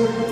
Senhor,